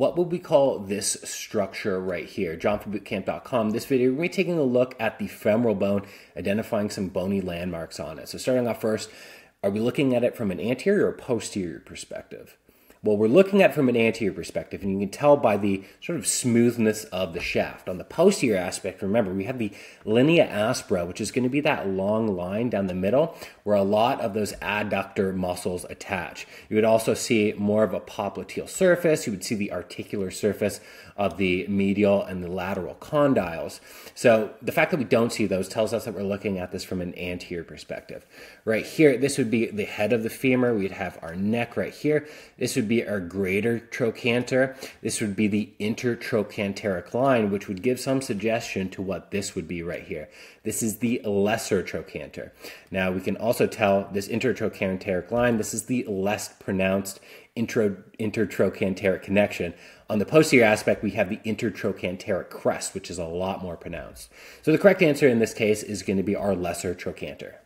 what would we call this structure right here? JohnForBootCamp.com. This video, we're going to be taking a look at the femoral bone, identifying some bony landmarks on it. So starting off first, are we looking at it from an anterior or posterior perspective? Well, we're looking at from an anterior perspective, and you can tell by the sort of smoothness of the shaft. On the posterior aspect, remember, we have the linea aspera, which is going to be that long line down the middle where a lot of those adductor muscles attach. You would also see more of a popliteal surface. You would see the articular surface of the medial and the lateral condyles. So the fact that we don't see those tells us that we're looking at this from an anterior perspective. Right here, this would be the head of the femur. We'd have our neck right here. This would be our greater trochanter. This would be the intertrochanteric line, which would give some suggestion to what this would be right here. This is the lesser trochanter. Now we can also tell this intertrochanteric line, this is the less pronounced intro, intertrochanteric connection. On the posterior aspect, we have the intertrochanteric crest, which is a lot more pronounced. So the correct answer in this case is going to be our lesser trochanter.